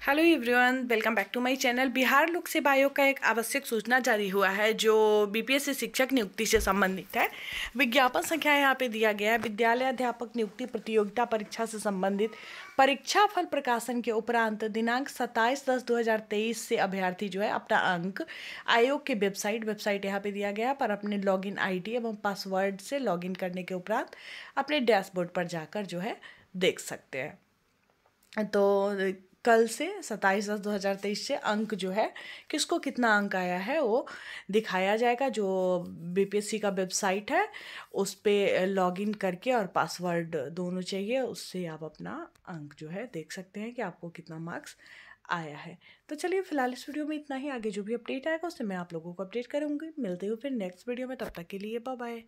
Hello everyone welcome back to my channel Bihar लोक सेवा आयोग का एक आवश्यक सूचना जारी हुआ है, जो बीपीएससी शिक्षक नियुक्ति से संबंधित है। विज्ञापन संख्या यहाँ पे दिया गया है। विद्यालय अध्यापक नियुक्ति प्रतियोगिता परीक्षा से संबंधित परीक्षा फल प्रकाशन के उपरांत दिनांक 27 दस 2023 से अभ्यर्थी जो है, अपना अंक आयोग के वेबसाइट वेबसाइट यहाँ पे दिया गया पर अपने लॉगिन आईडी एवं पासवर्ड से लॉगिन करने के उपरांत अपने डैशबोर्ड पर जाकर जो है देख सकते हैं। तो कल से, सत्ताईस दस दो हज़ार तेईस से अंक जो है, किसको कितना अंक आया है वो दिखाया जाएगा, जो बीपीएससी का वेबसाइट है, उस पर लॉगिन करके और पासवर्ड दोनों चाहिए, उससे आप अपना अंक जो है देख सकते हैं कि आपको कितना मार्क्स आया है। तो चलिए, फ़िलहाल इस वीडियो में इतना ही, आगे जो भी अपडेट आएगा, उससे मैं आप लोगों को अपडेट करूँगी। मिलते हुए फिर नेक्स्ट वीडियो में, तब तक के लिए बाय बाय